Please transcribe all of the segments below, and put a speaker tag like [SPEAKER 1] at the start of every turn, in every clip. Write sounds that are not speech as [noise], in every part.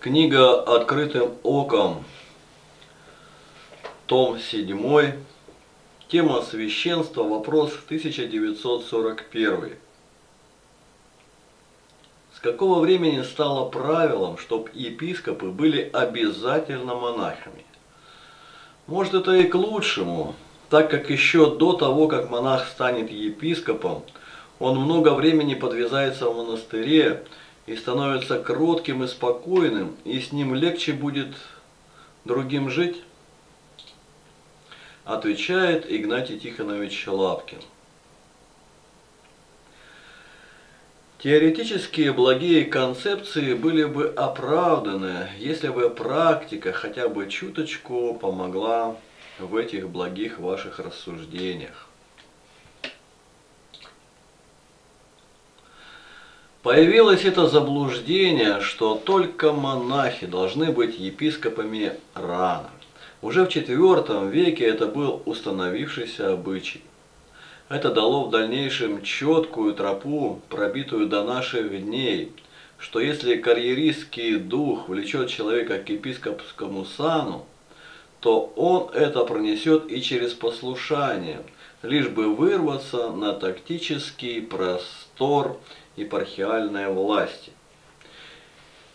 [SPEAKER 1] Книга «Открытым оком», том 7, тема священства, вопрос 1941. С какого времени стало правилом, чтобы епископы были обязательно монахами? Может это и к лучшему, так как еще до того, как монах станет епископом, он много времени подвязается в монастыре, и становится кротким и спокойным, и с ним легче будет другим жить? Отвечает Игнатий Тихонович Лапкин. Теоретические благие концепции были бы оправданы, если бы практика хотя бы чуточку помогла в этих благих ваших рассуждениях. Появилось это заблуждение, что только монахи должны быть епископами рано. Уже в IV веке это был установившийся обычай. Это дало в дальнейшем четкую тропу, пробитую до наших дней, что если карьеристский дух влечет человека к епископскому сану, то он это пронесет и через послушание, лишь бы вырваться на тактический простор епархиальной власти.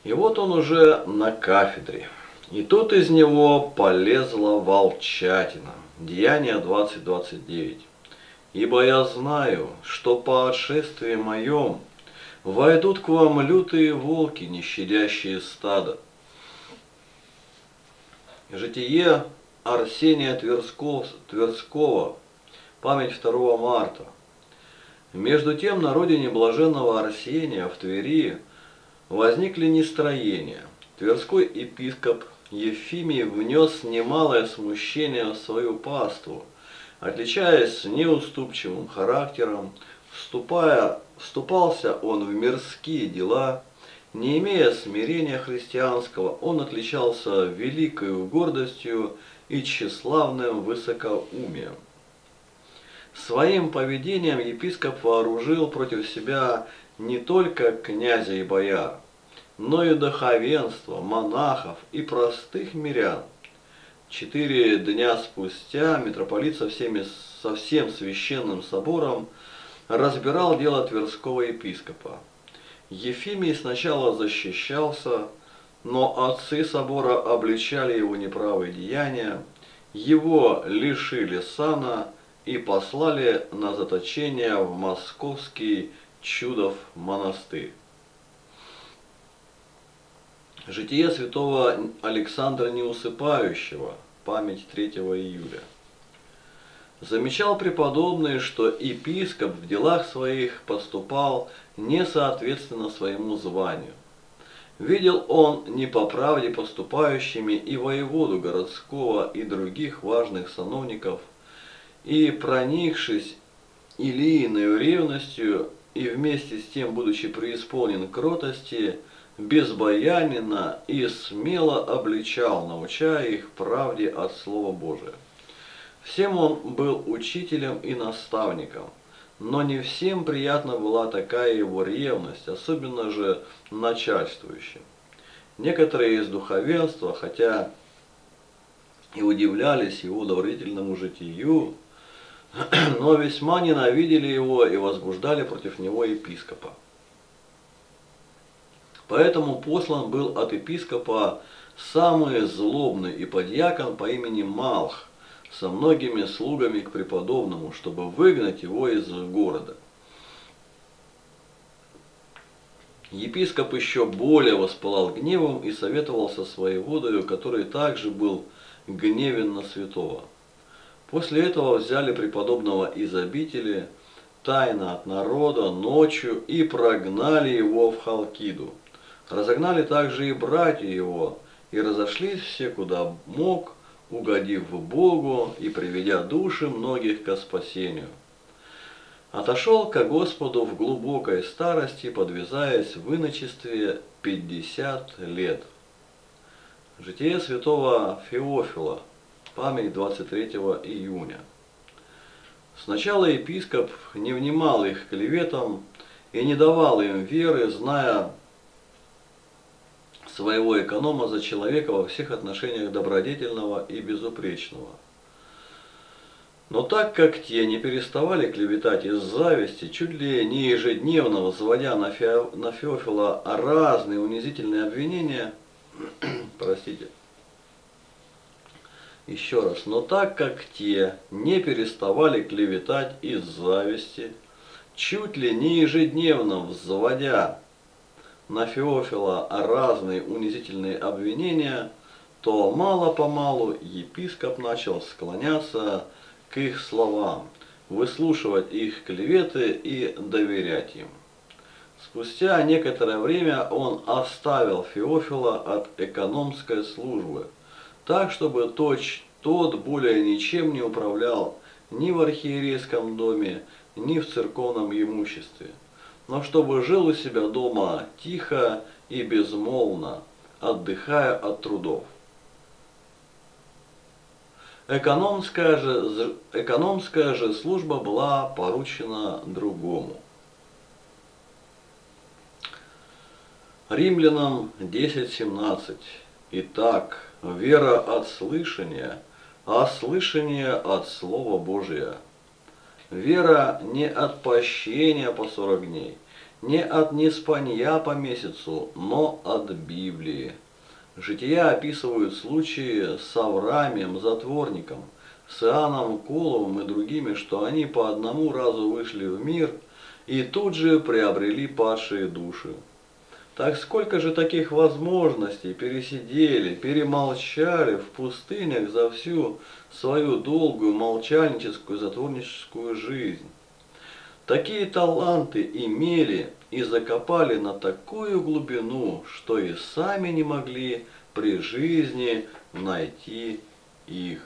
[SPEAKER 1] И вот он уже на кафедре. И тут из него полезла волчатина. Деяние 20.29. Ибо я знаю, что по отшествии моем войдут к вам лютые волки, не щадящие стада. Житие Арсения Тверского, память 2 марта. Между тем на родине блаженного Арсения в Твери возникли нестроения. Тверской епископ Ефимий внес немалое смущение в свою паству, отличаясь неуступчивым характером, вступая, вступался он в мирские дела, не имея смирения христианского, он отличался великой гордостью и тщеславным высокоумием. Своим поведением епископ вооружил против себя не только князя и бояр, но и духовенство, монахов и простых мирян. Четыре дня спустя митрополит со, всеми, со всем священным собором разбирал дело Тверского епископа. Ефимий сначала защищался, но отцы собора обличали его неправые деяния, его лишили сана и послали на заточение в московский Чудов монастырь. Житие святого Александра Неусыпающего, память 3 июля. Замечал преподобный, что епископ в делах своих поступал не соответственно своему званию. Видел он не по правде поступающими и воеводу городского и других важных сановников – и проникшись Илииной ревностью и вместе с тем, будучи преисполнен кротости, безбояненно и смело обличал, научая их правде от Слова Божия. Всем он был учителем и наставником, но не всем приятна была такая его ревность, особенно же начальствующим. Некоторые из духовенства, хотя и удивлялись его удовлетворительному житию, [clears throat] но весьма ненавидели его и возбуждали против него епископа. Поэтому послан был от епископа самый злобный и подьякон по имени Малх со многими слугами к преподобному, чтобы выгнать его из города. Епископ еще более воспылал гневом и советовался своей водою, который также был гневен на святого. После этого взяли преподобного из обители, тайно от народа, ночью и прогнали его в Халкиду. Разогнали также и братья его, и разошлись все, куда мог, угодив Богу и приведя души многих ко спасению. Отошел ко Господу в глубокой старости, подвязаясь в иночестве пятьдесят лет. Житие святого Феофила – память 23 июня. Сначала епископ не внимал их клеветам и не давал им веры, зная своего эконома за человека во всех отношениях добродетельного и безупречного. Но так как те не переставали клеветать из зависти, чуть ли не ежедневно возводя на, Фео, на Феофила разные унизительные обвинения, [clears throat] простите, еще раз, но так как те не переставали клеветать из зависти, чуть ли не ежедневно взводя на Феофила разные унизительные обвинения, то мало-помалу епископ начал склоняться к их словам, выслушивать их клеветы и доверять им. Спустя некоторое время он оставил Феофила от экономской службы, так чтобы точ, тот более ничем не управлял ни в архиерейском доме, ни в церковном имуществе, но чтобы жил у себя дома тихо и безмолвно, отдыхая от трудов. Экономская же, экономская же служба была поручена другому. Римлянам 10.17. Итак, вера от слышания, а слышание от Слова Божия. Вера не от пощения по 40 дней, не от неспанья по месяцу, но от Библии. Жития описывают случаи с Авраамием, затворником, с Иоанном Коловым и другими, что они по одному разу вышли в мир и тут же приобрели падшие души. Так сколько же таких возможностей пересидели, перемолчали в пустынях за всю свою долгую молчальническую затворническую жизнь. Такие таланты имели и закопали на такую глубину, что и сами не могли при жизни найти их.